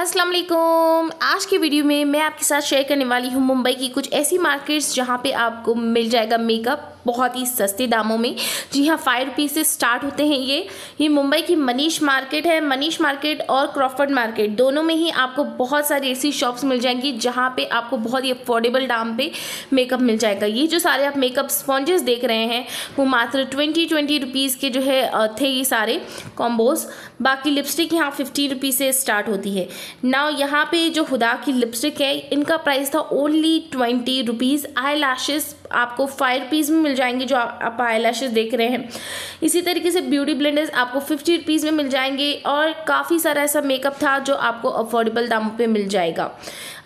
वालेकुम आज की वीडियो में मैं आपके साथ शेयर करने वाली हूँ मुंबई की कुछ ऐसी मार्केट्स जहाँ पे आपको मिल जाएगा मेकअप बहुत ही सस्ते दामों में। जी हाँ फाइव रुपीज़ से स्टार्ट होते हैं ये। ये मुंबई की मनीष मार्केट है। मनीष मार्केट और क्रॉफर्ड मार्केट दोनों में ही आपको बहुत सारी ऐसी शॉप्स मिल जाएँगी जहाँ पे आपको बहुत ही अफोर्डेबल दाम पे मेकअप मिल जाएगा। ये जो सारे आप मेकअप स्पॉन्जेस देख रहे हैं, वो मात्र ट्वेंटी ट्वेंटी रुपीज़ के जो है थे ये सारे कॉम्बोज बाकी लिपस्टिक यहाँ फिफ्टी रुपीज़ से स्टार्ट होती है। ना यहाँ पे जो हुदा की लिपस्टिक है, इनका प्राइस था only twenty rupees eyelashes आपको फाइव रुपीज़ में मिल जाएँगे जो आप आई लैशेज़ देख रहे हैं। इसी तरीके से ब्यूटी ब्लेंडर्स आपको फिफ्टी रुपीज़ में मिल जाएँगे और काफ़ी सारा ऐसा मेकअप था जो आपको अफोर्डेबल दामों पे मिल जाएगा।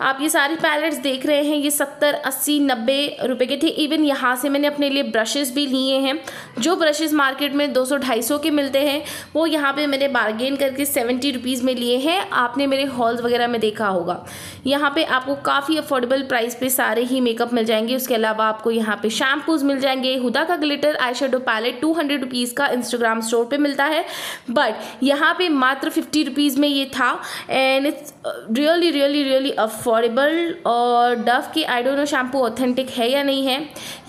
आप ये सारे पैलेट्स देख रहे हैं, ये सत्तर, अस्सी, नब्बे रुपए के थे। इवन यहाँ से मैंने अपने लिए ब्रशेज़ भी लिए हैं, जो ब्रशेज़ मार्केट में दो सौ, ढाई सौ के मिलते हैं, वो यहाँ पे मैंने बार्गेन करके सेवेंटी रुपीज़ में लिए हैं। आपने मेरे हॉल्स वगैरह में देखा होगा। यहाँ पे आपको काफ़ी अफोर्डेबल प्राइस पे सारे ही मेकअप मिल जाएँगे। उसके अलावा आपको यहाँ पे शैम्पूज मिल जाएँगे। हुदा का glitter eyeshadow palette two hundred rupees का इंस्टाग्राम स्टोर पे मिलता है। बट यहाँ पे मात्र फिफ्टी रुपीज़ में ये था। And it's really really really affordable और डव के I don't know shampoo authentic है या नहीं है।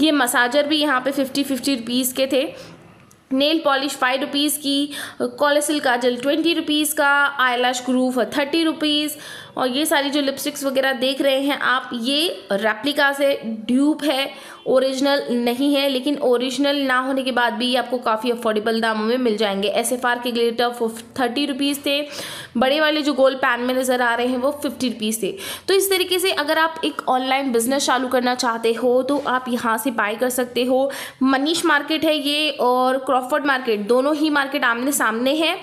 ये मसाजर भी यहाँ पे फिफ्टी फिफ्टी रुपीज़ के थे। नेल पॉलिश फाइव रुपीज़ की कॉलेसिल काजल ट्वेंटी रुपीज़ का आई लैश ग्रूव थर्टी रुपीज़ और ये सारी जो लिपस्टिक्स वगैरह देख रहे हैं आप, ये रेप्लिका से ड्यूप है ओरिजिनल नहीं है, लेकिन ओरिजिनल ना होने के बाद भी ये आपको काफ़ी अफोर्डेबल दामों में मिल जाएँगे। एस एफ़ आर के ग्लेटर थर्टी रुपीज़ थे, बड़े वाले जो गोल्ड पैन में नज़र आ रहे हैं वो फिफ्टी रुपीज़ थे। तो इस तरीके से अगर आप एक ऑनलाइन बिज़नेस चालू करना चाहते हो तो आप यहाँ से बाय कर सकते हो। मनीष मार्केट है ये और क्रॉफर्ड मार्केट दोनों ही मार्केट आमने सामने हैं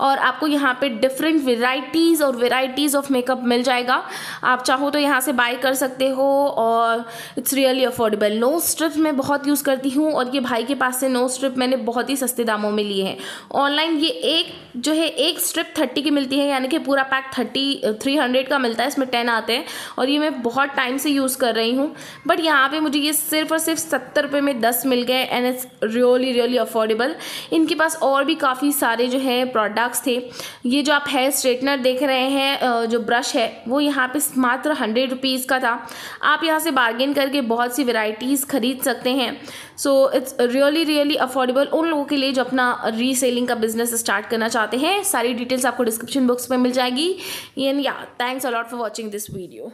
और आपको यहाँ पे डिफरेंट वेराइटीज़ और वेराइटीज़ ऑफ़ मेकअप मिल जाएगा। आप चाहो तो यहाँ से बाय कर सकते हो और it's really affordable no strip मैं बहुत यूज़ करती हूँ और ये भाई के पास से नो स्ट्रिप मैंने बहुत ही सस्ते दामों में लिए हैं। ऑनलाइन ये एक, जो है एक स्ट्रिप थर्टी की मिलती है, यानी कि पूरा पैक थर्टी थ्री हंड्रेड का मिलता है, इसमें टेन आते हैं और ये मैं बहुत टाइम से यूज़ कर रही हूँ। बट यहाँ पे मुझे ये सिर्फ़ और सिर्फ़ सत्तर रुपये में दस मिल गए and it's really really affordable इनके पास और भी काफ़ी सारे जो है प्रोडक्ट्स थे। ये जो आप हेयर स्ट्रेटनर देख रहे हैं जो ब्रश है, वो यहाँ पे मात्र हंड्रेड रुपीज़ का था। आप यहाँ से बार्गेन करके बहुत सी वेराइटीज़ खरीद सकते हैं। So it's really really affordable उन लोगों के लिए जो अपना रीसेलिंग का बिज़नेस स्टार्ट करना चाहते हैं। सारी डिटेल्स आपको डिस्क्रिप्शन बॉक्स में मिल जाएगी। एंड या thanks a lot for watching this video